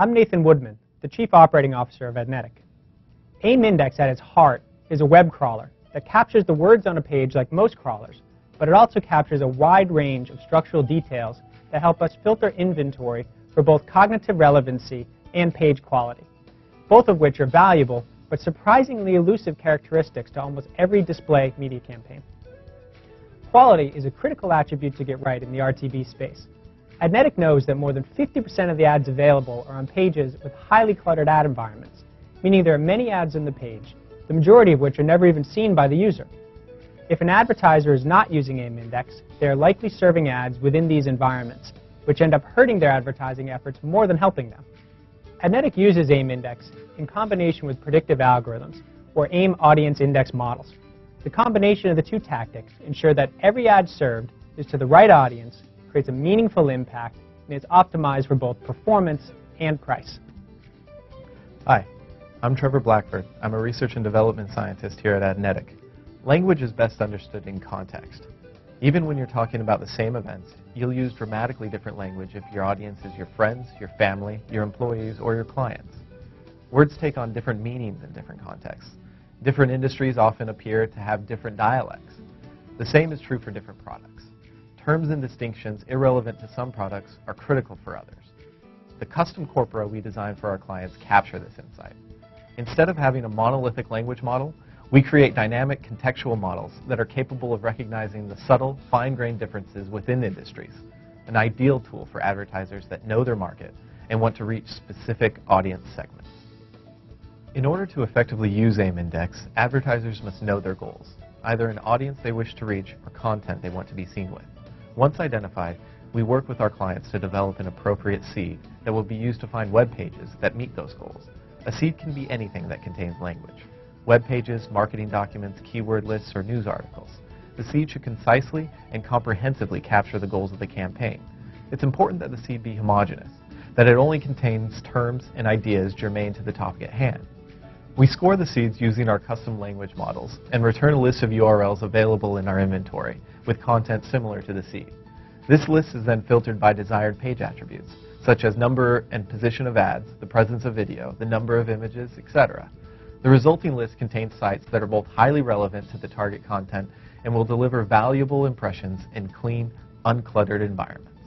I'm Nathan Woodman, the Chief Operating Officer of Adnetik. AIM Index at its heart is a web crawler that captures the words on a page like most crawlers, but it also captures a wide range of structural details that help us filter inventory for both cognitive relevancy and page quality, both of which are valuable but surprisingly elusive characteristics to almost every display media campaign. Quality is a critical attribute to get right in the RTB space, Adnetik knows that more than 50% of the ads available are on pages with highly cluttered ad environments, meaning there are many ads on the page, the majority of which are never even seen by the user. If an advertiser is not using AIM Index, they are likely serving ads within these environments, which end up hurting their advertising efforts more than helping them. Adnetik uses AIM Index in combination with predictive algorithms, or AIM Audience Index models. The combination of the two tactics ensure that every ad served is to the right audience creates a meaningful impact, and is optimized for both performance and price. Hi, I'm Trevor Blackford. I'm a research and development scientist here at Adnetik. Language is best understood in context. Even when you're talking about the same events, you'll use dramatically different language if your audience is your friends, your family, your employees, or your clients. Words take on different meanings in different contexts. Different industries often appear to have different dialects. The same is true for different products. Terms and distinctions irrelevant to some products are critical for others. The custom corpora we design for our clients capture this insight. Instead of having a monolithic language model, we create dynamic contextual models that are capable of recognizing the subtle, fine-grained differences within industries, an ideal tool for advertisers that know their market and want to reach specific audience segments. In order to effectively use AIM Index, advertisers must know their goals, either an audience they wish to reach or content they want to be seen with. Once identified, we work with our clients to develop an appropriate seed that will be used to find web pages that meet those goals. A seed can be anything that contains language. Web pages, marketing documents, keyword lists, or news articles. The seed should concisely and comprehensively capture the goals of the campaign. It's important that the seed be homogeneous, that it only contains terms and ideas germane to the topic at hand. We score the seeds using our custom language models and return a list of URLs available in our inventory with content similar to the seed. This list is then filtered by desired page attributes, such as number and position of ads, the presence of video, the number of images, etc. The resulting list contains sites that are both highly relevant to the target content and will deliver valuable impressions in clean, uncluttered environments.